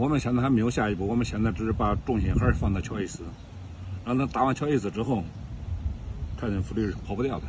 我们现在还没有下一步我们现在只是把重心还是放在乔伊斯让他打完乔伊斯之后泰森福利是跑不掉的。